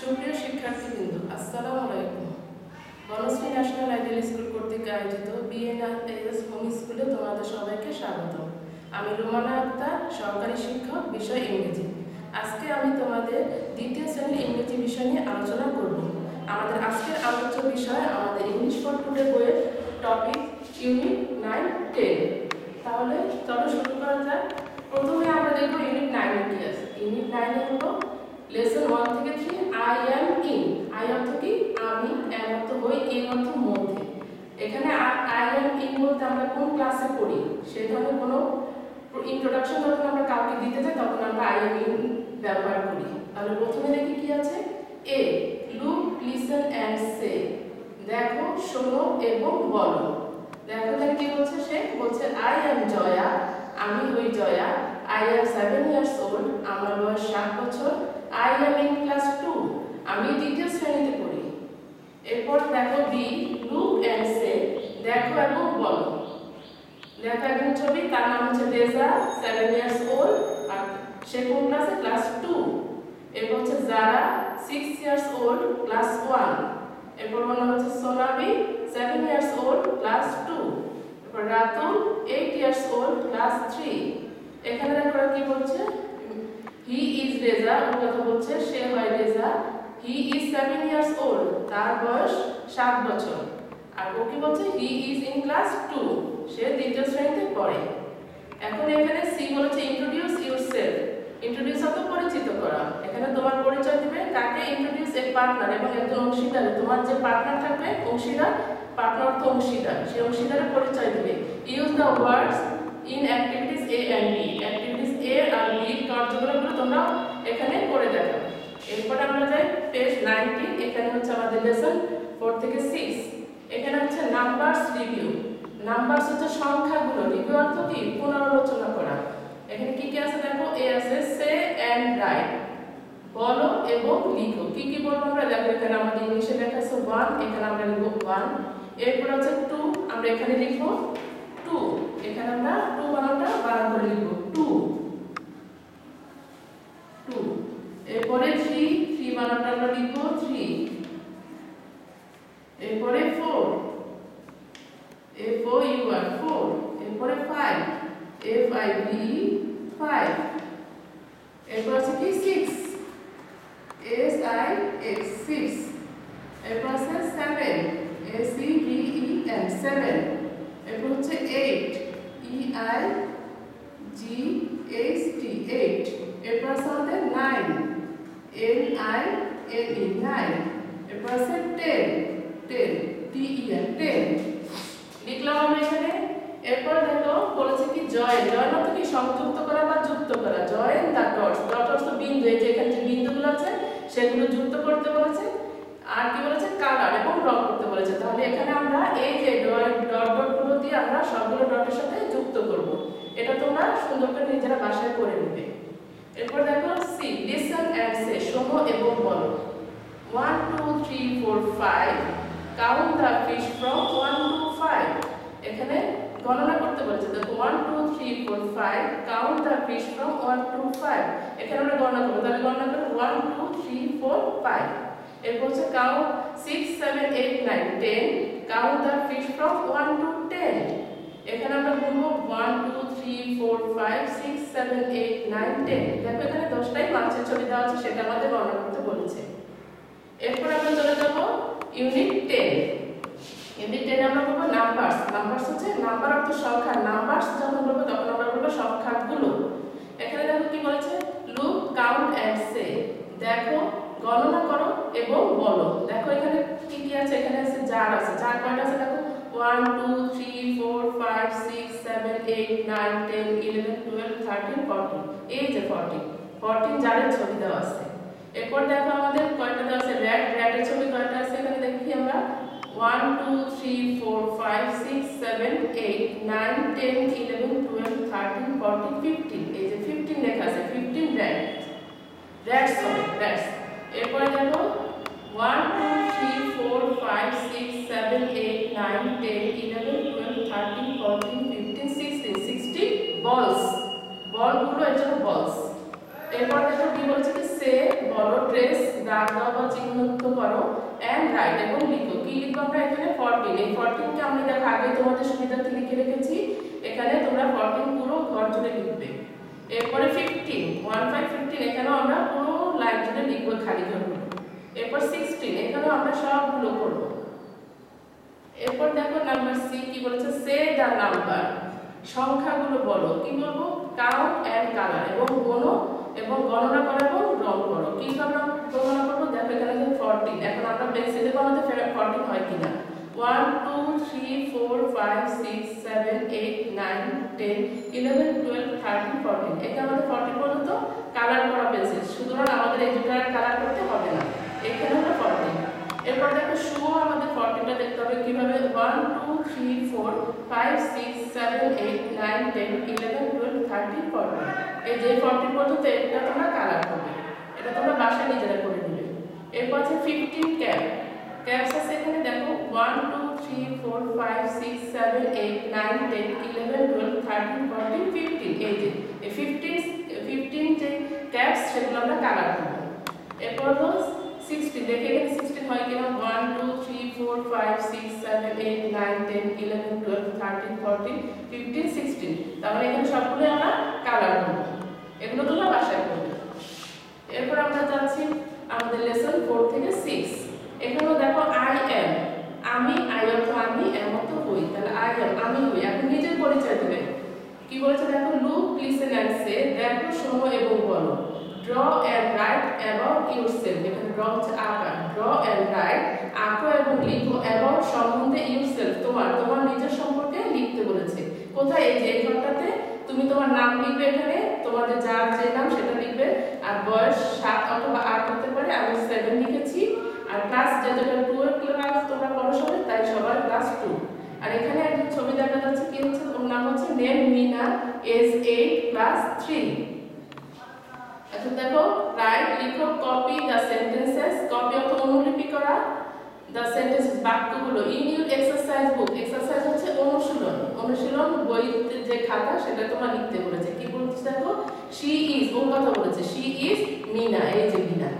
সুপ্রিয় শিক্ষার্থীবৃন্দ, আসসালামু আলাইকুম। বনশ্রী ন্যাশনাল আইডিয়াল স্কুল কর্তৃক আয়োজিত বিএনআরএস হোম স্কুলে তোমাদের সবাইকে স্বাগত আমি রুমানা আক্তার, সহকারী শিক্ষক, বিষয় ইংরেজি। আজকে আমি তোমাদের দ্বিতীয় শ্রেণির ইংরেজি বিষয় নিয়ে আলোচনা করব। আমাদের আজকের আলোচ্য বিষয় আমাদের ইংলিশ ফর বইয়ের টপিক ইউনিট নাইন টেন তাহলে চলো শুরু করা যাক। প্রথমে আমরা দেখব ইউনিট নাইনে কি আছে। ইউনিট নাইনে হলো লেসন ওয়ান থেকে three I am in I অর্থ কি আমি এম অর্থ হই ইন অর্থ মধ্যে। এখানে আই অ্যাম ইন বলতে আমরা কোন ক্লাসে পড়ি? সে ধরনের কোনো ইন্ট্রোডাকশন যখন আমরা কাউকে দিতে চাই তখন আমরা আই অ্যাম ইন ব্যবহার করি। তাহলে প্রথমে দেখি কি আছে? A look listen and say দেখো, শোনো এবং বলো। দেখো এখানে কি বলছে সে? বলছে আই অ্যাম জয়া, আমি হই Joya. I am seven years old আমার বয়স সাত বছর। I am in class two আমি দ্বিতীয় শ্রেণীতে পড়ি। এরপর দেখো বি লুক অ্যান্ড সে দেখো এবং বলো। দেখো একজন ছবি, তার নাম হচ্ছে রেজা সেভেন ইয়ার্স ওল্ড আর সে কোন ক্লাসে ক্লাস টু এরপর হচ্ছে Zara six years old class one এরপর মনে হচ্ছে Sonabi seven years old class two এরপর Ratul eight years old class three এখানে দেখো কি বলছে? হি ইজ রেজা ওর কথা বলছে সে হয় Reza he is seven years old তার বয়স সাত বছর। আর ও কি বলছে he is in class two সে দ্বিতীয় শ্রেণীতে পড়ে। এখন এখানে সি বলেছে ইন্ট্রোডিউস ইউরসেলফ ইন্ট্রোডিউস অত পরিচিত করা। এখানে তোমার পরিচয় দিবে কাকে ইন্ট্রোডিউস এ পার্টনার এবং একজন অংশীদার। তোমার যে পার্টনার থাকবে, অংশীদার পার্টনার অর্থ অংশীদার। সেই অংশীদারের পরিচয় দিবে। Use the words in activities A and B R B কার্যক্রমগুলো তোমরা এখানে করে দেখো। এরপর আমরা যাই পেজ নাইনটিন এখানে হচ্ছে আমাদের লেসন ফোর থেকে সিক্স এখানে হচ্ছে নাম্বারস রিভিউ নাম্বারস হচ্ছে সংখ্যাগুলো রিভিউ অর্থ কি? পুনরালোচনা করা। এখানে কি কি আছে দেখো? এ আছে সে অ্যান্ড রাইট বলো এবং লিখো। কি কি বলব আমরা? দেখো এখানে আমাদের ইংলিশে লেখা আছে ওয়ান এখানে আমরা লিখব ওয়ান এরপর আছে টু আমরা এখানে লিখব টু এখানে আমরা টু বানানটা বানান করে লিখব টু টু এরপরে থ্রি থ্রি বানানটা আমরা লিখব থ্রি এরপরে four F O U R four এরপরে five F I V five এরপর আছে কি? Six S I X six এরপর আছে seven S C V E N seven এরপর হচ্ছে eight E I G H T eight এরপর আছে আমাদের nine N I N E nine এরপর আছে ten ten T E N ten লিখলাম এখানে। এরপর দেখো, বলেছে কি জয়েন জয়েন অর্থ কি সংযুক্ত করা বা যুক্ত করা। জয়েন দা ডটস। ডট অর্থ বিন্দু। এই যে এখানে যে বিন্দুগুলো আছে, সেগুলো যুক্ত করতে বলেছে। আর কি বলেছে? কালার এবং রং করতে বলেছে। তাহলে এখানে আমরা এই যে ডট ডটগুলো দিয়ে আমরা সবগুলো ডটের সাথে যুক্ত করব। এটা তোমরা সুন্দর করে নিজেরা বাসায় করে নেবে। এরপর দেখো সি, লিসন অ্যান্ড সে শোনো এবং বলো। One two three four five count the fish from one to five এখানে গণনা করতে বলেছে, দেখো one two three four five count the fish from one to five এখানে আমরা গণনা করব, তাহলে গণনা করব one two three four five এরপর হচ্ছে count six seven eight nine ten count the fish from one to ten এখানে আমরা বলব 1 2 3 4 5 6 7 8 9 10 দেখো এখানে 10টাই পাঁচের ছবি দেওয়া আছে, সেটা আমাদের বর্ণনা করতে বলেছে। এরপর আমরা চলে যাব ইউনিট 10 ইউনিট 10 আমরা বলব নাম্বারস নাম্বারস হচ্ছে নাম্বার অর্থ সংখ্যা। নাম্বারস যখন বলব, তখন আমরা বলব সংখ্যাগুলো। এখানে দেখো কি বলেছে? লুক কাউন্ট এন্ড সে দেখো, গণনা করো এবং বলো। দেখো এখানে কি কি আছে? এখানে আছে জার আছে। জার কয়টা আছে? দেখো 1 2 8, 9, 10, 11, 12, 13, 14 এই যে 14 14 ছবি দেওয়া আছে। এরপর দেখো আমাদের কয়টা দেওয়া আছে? র্যাট র্যাটের ছবি কয়টা আছে? এখানে দেখি আমরা। 1 2 3 4 5 6 7 8 9 10 11 12 13 14 15 এই যে 15 লেখা আছে। 15 র্যাট র্যাটস হবে এরপর দেখো 1 2 3 4 5 6 7 8 9 10 11 এর জন্য বলস। এরপর দেখো কি বলছে কি সে, বলো, ড্রেস দাগ দাও বা চিহ্নিত করো অ্যান্ড রাইট এবং লিখো। কি লিখব আমরা এখানে? ফরটিন এই ফরটিনকে আমি দেখো আগে তোমাদের সুবিধার্থে লিখে রেখেছি। এখানে তোমরা ফরটিন পুরো ঘর জুড়ে লিখবে। এরপরে ফিফটিন ওয়ান ফাইভ ফিফটিন এখানেও আমরা পুরো লাইন জুড়ে লিখব খালি ঘরগুলো। এরপর সিক্সটিন এখানেও আমরা সবগুলো করব। এরপর দেখো নাম্বার সি কি বলেছে? সে দ্য নাম্বার সংখ্যাগুলো বলো, কি বলব? কাউন্ট অ্যান্ড কালার এবং গণো এবং গণনা করো রং করো। কি গণনা করব? দেখো এখানে যে ফোরটিন এখন আমরা পেন্সিলে গণাতে ফোরটিন হয় কিনা। One two three four five six seven eight nine ten eleven twelve thirteen fourteen এটা আমাদের ফোরটিন পর্যন্ত কালার করা পেন্সিল সুতরাং আমাদের এই দুটো কালার করতে হবে না। এখানে হলো ফোরটিন এরপর দেখো শো আমাদের ফর্টিটা দেখতে হবে কীভাবে? One two three four five six seven eight nine ten eleven twelve thirteen fourteen এই যে ফর্টিন পর্যন্ত এটা তোমরা কালার করবে। এটা তোমরা বাসায় নিজেরা করে নেবে। এরপর আছে ফিফটিন ক্যাপ ক্যাপস আছে এখানে দেখো। One two three four five six seven eight nine ten eleven twelve thirteen fourteen fifteen এই যে, এই ফিফটিন ফিফটিন যে ক্যাপস সেগুলো আমরা কালার করব। এরপর হলো সিক্সটিন দেখে হয় কিনা? One two three four five six seven eight nine ten eleven twelve thirteen fourteen fifteen sixteen তারপরে এখানে সবগুলো আমরা কালার করব। এগুলো তোমরা বাসায় করবে। এরপর আমরা যাচ্ছি আমাদের লেসন ফোর থেকে সিক্স এখানেও দেখো আই এম আমি আই অর্থ আমি এম অর্থ হই। তাহলে আই এম আমি হই। এখন নিজের পরিচয় দেবে। কি বলেছে দেখো? লুক লিসেন অ্যান্ড সে দেখো, শোনো এবং বলো। Draw and write about yourself এখানে ড্র হচ্ছে আঁকা ড্র অ্যান্ড রাইট আঁকো এবং লিখো অ্যাবাউট সম্বন্ধে ইউরসেলফ তোমার তোমার নিজের সম্পর্কে লিখতে বলেছে। কোথায়? এই যে ঘরটাতে তুমি তোমার নাম লিখবে এখানে, তোমাদের যার যে নাম সেটা লিখবে। আর বয়স সাত অথবা আট হতে পারে, আমি সেভেন লিখেছি। আর ক্লাস যেটা টু এর ক্লাস তোমরা পড়ো সবাই তাই সবার ক্লাস টু আর এখানে একটা ছবি দেখা যাচ্ছে কি হচ্ছে? ওর নাম হচ্ছে name Meena age eight class three এখন দেখো রাইট লিখো কপি দ্য সেন্টেন্সেস কপি অর্থ অনুলিপি করা। দ্য সেন্টেন্সেস বাক্যগুলো in your exercise book exercise হচ্ছে অনুশীলন। অনুশীলন বইতে যে খাতা, সেটা তোমার লিখতে বলেছে। কি বলছে দেখো? শি ইজ ওর কথা বলেছে? শি ইজ মিনা এই যে Meena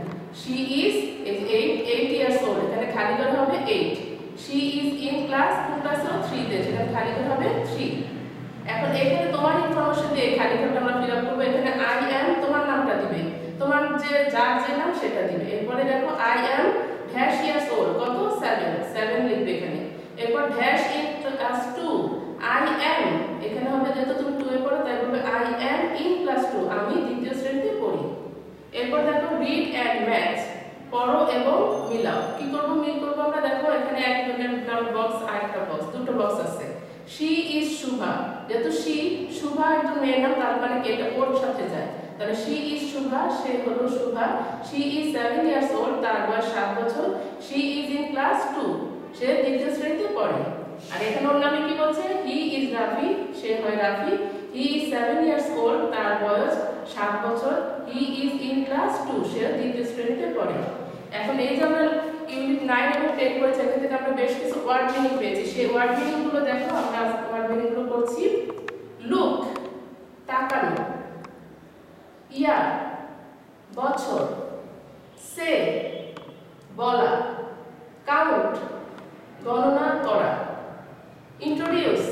she is eight eight years old এখানে খালি করে হবে eight she is in class two class থ্রিতে সেখানে খালি করে হবে থ্রি এখন এখানে তোমার ইনফরমেশন দিয়ে খালি ঘরটা আমরা ফিল আপ করব। এখানে আই এম তোমার নামটা দিবে। তোমার যে যার যে নাম সেটা দিবে। এরপরে দেখো I am dash years old কত? সেভেন সেভেন লিখবে এখানে। এরপর dash in class two I am এখানে হবে যেহেতু তুমি টু এ পড়ো, তাই বলবে I am in class two আমি দ্বিতীয় শ্রেণীতে পড়ি। এরপর দেখো রিড অ্যান্ড ম্যাচ পড়ো এবং মিলাও। কি করব? মিল করব আমরা? দেখো এখানে এক বক্স আর একটা বক্স দুটো বক্স আছে। শি ইজ শুভা যেহেতু শি শুভা একজন মেয়ের নাম, তার মানে কি এটা ওর সাথে যায়। তাহলে শি ইজ শুভা সে হলো Shubha she is seven years old তার বয়স সাত বছর। She is in class two সে দ্বিতীয় শ্রেণীতে পড়ে। আর এখানে ওর নামে কি বলছে? হি ইজ রাফি সে হয় Rafi he is seven years old তার বয়স সাত বছর। He is in class two সে দ্বিতীয় শ্রেণীতে পড়ে। এখন এই যে আমরা ইউনিট নাইন এবং টেন করেছি, এখান থেকে আমরা বেশ কিছু ওয়ার্ড মিনিং পেয়েছি। সেই ওয়ার্ড মিনিংগুলো দেখো, আমরা ওয়ার্ড মিনিংগুলো করছি লুক তাকানো ইয়ার বছর। সে বলা। কাউন্ট গণনা করা। ইন্ট্রোডিউস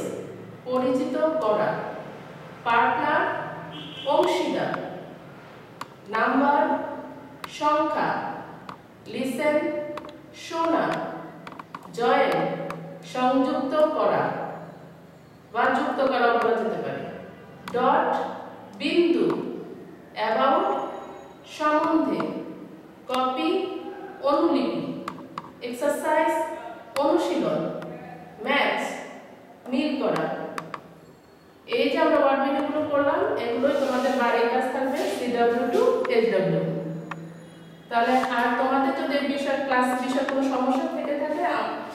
পরিচিত করা। পার্টনার অংশীদার। নাম্বার সংখ্যা। লিসেন শোনা জয়েন সংযুক্ত করা বা যুক্ত করা বলা যেতে পারে। ডট, বিন্দু, অ্যাবাউট, সম্বন্ধে, কপি, অনুলিপি, এক্সারসাইজ, অনুশীলন ম্যাথ মিল করা। এই যে আমরা ওয়ার্ড মিনিংগুলো করলাম এগুলোই তোমাদের বাড়ির কাজ থাকবে সিডব্লিউ টু এইচডব্লিউ তাহলে আর তোমাদের যদি এই বিষয় ক্লাস বিষয় কোনো সমস্যা থেকে থাকে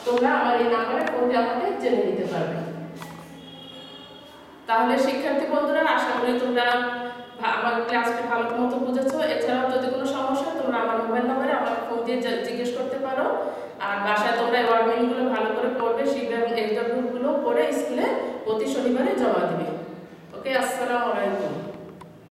তোমরা আমার এই নাম্বারে ফোন দিয়ে আমাকে জেনে নিতে পারবে। তাহলে শিক্ষার্থী বন্ধুরা, আশা করি তোমরা আমার ক্লাসটি ভালো মতো বুঝেছ। এছাড়াও যদি কোনো সমস্যা, তোমরা আমার মোবাইল নম্বরে আমার ফোন দিয়ে জিজ্ঞেস করতে পারো। আর বাসায় তোমরা এই ভালো করে পড়বে শিখবে এবং এইচডব্লিউ গুলো পড়ে স্কুলে প্রতি শনিবারে জমা দিবে। ওকে আসসালামু আলাইকুম।